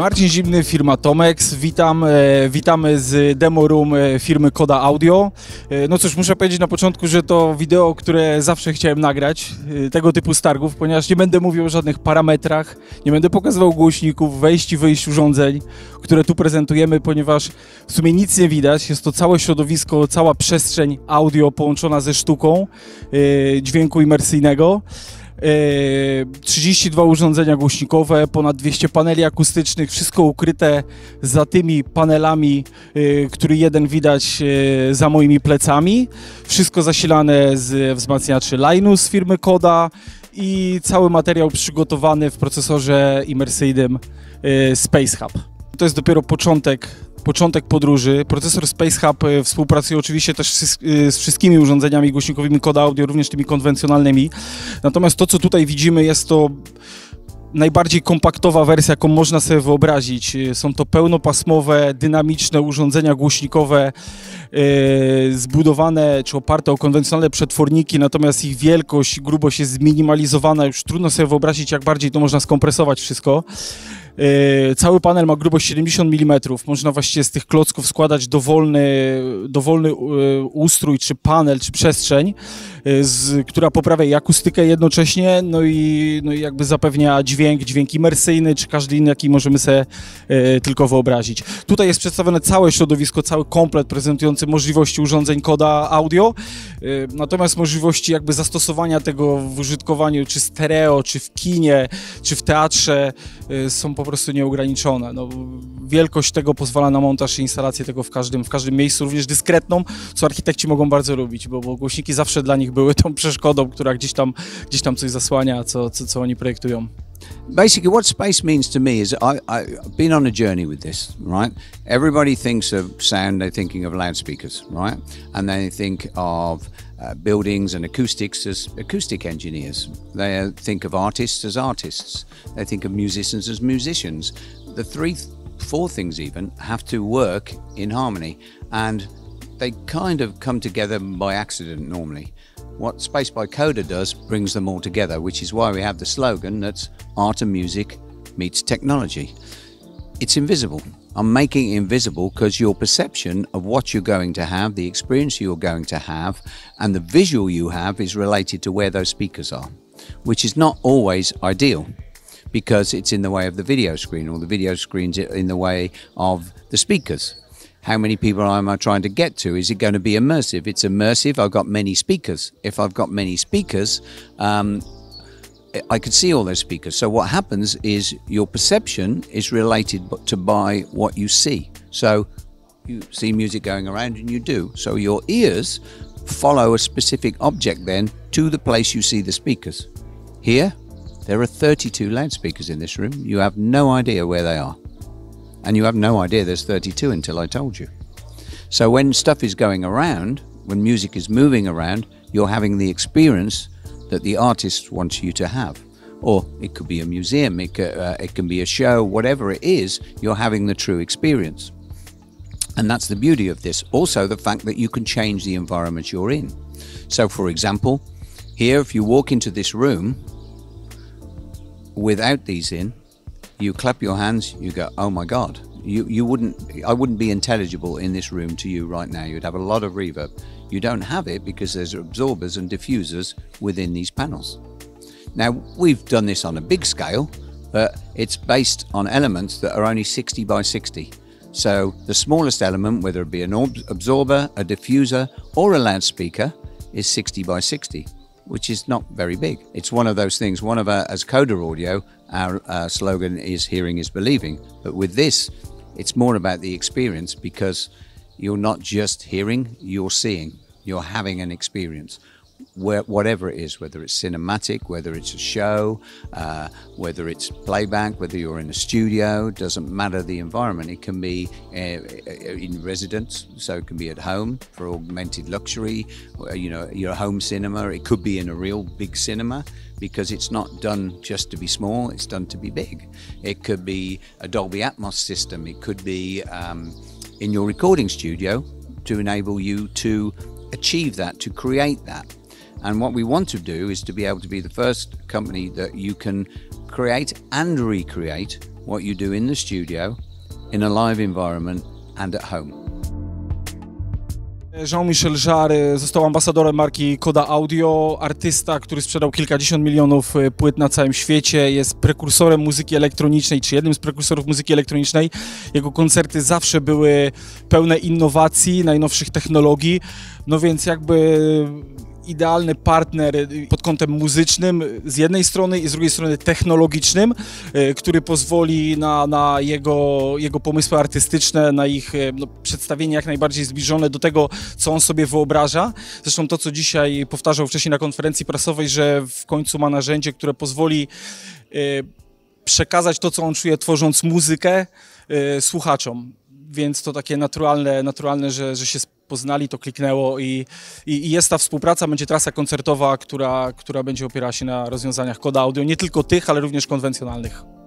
Marcin Zimny, firma Tomex. Witam, e, witamy z demo room e, firmy Koda Audio. E, no cóż, muszę powiedzieć na początku, że to wideo, które zawsze chciałem nagrać, tego typu stargów, ponieważ nie będę mówił o żadnych parametrach, nie będę pokazywał głośników, wejść i wyjść urządzeń, które tu prezentujemy, ponieważ w sumie nic nie widać. Jest to całe środowisko, cała przestrzeń audio połączona ze sztuką dźwięku imersyjnego. E, 32 urządzenia głośnikowe, ponad 200 paneli akustycznych, wszystko ukryte za tymi panelami, e, który jeden widać e, za moimi plecami. Wszystko zasilane z wzmacniaczy Linus firmy Koda i cały materiał przygotowany w procesorze imersyjnym e, Space Hub. To jest dopiero początek początek podróży. Procesor Space Hub e, współpracuje oczywiście też z, e, wszystkimi urządzeniami głośnikowymi Koda Audio, również tymi konwencjonalnymi. Natomiast to, co tutaj widzimy, jest to najbardziej kompaktowa wersja, jaką można sobie wyobrazić. E, Są to pełnopasmowe, dynamiczne urządzenia głośnikowe zbudowane czy oparte o konwencjonalne przetworniki, natomiast ich wielkość grubość jest zminimalizowana. Już trudno sobie wyobrazić, jak bardziej to można skompresować wszystko. E, Cały panel ma grubość 70 mm. Można właściwie z tych klocków składać dowolny, dowolny e, ustrój, czy panel, czy przestrzeń, e, z, która poprawia i akustykę jednocześnie, no i, no i jakby zapewnia dźwięk, dźwięk imersyjny, czy każdy inny, jaki możemy sobie tylko wyobrazić. Tutaj jest przedstawione całe środowisko, cały komplet prezentujący możliwości urządzeń koda audio, natomiast możliwości jakby zastosowania tego w użytkowaniu, czy stereo, czy w kinie, czy w teatrze są po prostu nieograniczone. No, wielkość tego pozwala na montaż i instalację tego w każdym, w każdym miejscu, również dyskretną, co architekci mogą bardzo lubić, bo, bo głośniki zawsze dla nich były tą przeszkodą, która gdzieś tam, gdzieś tam coś zasłania, co, co, co oni projektują. Basically, what space means to me is I, I've been on a journey with this, right? Everybody thinks of sound, they're thinking of loudspeakers, right? And they think of uh, buildings and acoustics as acoustic engineers. They uh, think of artists as artists. They think of musicians as musicians. The three, four things even have to work in harmony. And they kind of come together by accident normally. What Space by Coda does brings them all together, which is why we have the slogan that's art and music meets technology. It's invisible. I'm making it invisible because your perception of what you're going to have, the experience you're going to have, and the visual you have is related to where those speakers are, which is not always ideal because it's in the way of the video screen or the video screen's in the way of the speakers. How many people am I trying to get to? Is it going to be immersive? It's immersive. I've got many speakers. If I've got many speakers, um, I could see all those speakers. So what happens is your perception is related to by what you see. So you see music going around and you do. So your ears follow a specific object then to the place you see the speakers. Here, there are 32 loudspeakers in this room. You have no idea where they are. And you have no idea there's 32 until I told you. So when stuff is going around, when music is moving around, you're having the experience that the artist wants you to have. Or it could be a museum, it, ca- uh, it can be a show, whatever it is, you're having the true experience. And that's the beauty of this. Also, the fact that you can change the environment you're in. So, for example, here, if you walk into this room without these in, you clap your hands, you go, oh my God. You, you wouldn't, I wouldn't be intelligible in this room to you right now. You'd have a lot of reverb. You don't have it because there's absorbers and diffusers within these panels. Now, we've done this on a big scale, but it's based on elements that are only 60 by 60. So the smallest element, whether it be an absorber, a diffuser, or a loudspeaker, is 60 by 60, which is not very big. It's one of those things. One of our, as Coda Audio, our uh, slogan is hearing is believing. But with this, it's more about the experience because you're not just hearing, you're seeing, you're having an experience. Where, whatever it is, whether it's cinematic, whether it's a show, uh, whether it's playback, whether you're in a studio, doesn't matter the environment. It can be uh, in residence, so it can be at home for augmented luxury, or, you know, your home cinema. It could be in a real big cinema because it's not done just to be small, it's done to be big. It could be a Dolby Atmos system, it could be um, in your recording studio to enable you to achieve that, to create that. And what we want to do is to be able to be the first company that you can create and recreate what you do in the studio, in a live environment, and at home. Jean-Michel Jarre został ambasadorem marki Koda Audio, artysta, który sprzedał kilkadziesiąt milionów e, płyt na całym świecie, jest prekursorem muzyki elektronicznej, czy jednym z prekursorów muzyki elektronicznej. Jego koncerty zawsze były pełne innowacji, najnowszych technologii, no więc jakby idealny partner pod kątem muzycznym z jednej strony i z drugiej strony technologicznym, e, który pozwoli na, na jego, jego pomysły artystyczne, na ich e, no, przedstawienie jak najbardziej zbliżone do tego, co on sobie wyobraża. Zresztą to, co dzisiaj powtarzał wcześniej na konferencji prasowej, że w końcu ma narzędzie, które pozwoli przekazać to, co on czuje, tworząc muzykę słuchaczom. Więc to takie naturalne, naturalne że, że się poznali, to kliknęło i, i, i, jest ta współpraca, będzie trasa koncertowa, która, która będzie opierała się na rozwiązaniach koda audio, nie tylko tych, ale również konwencjonalnych.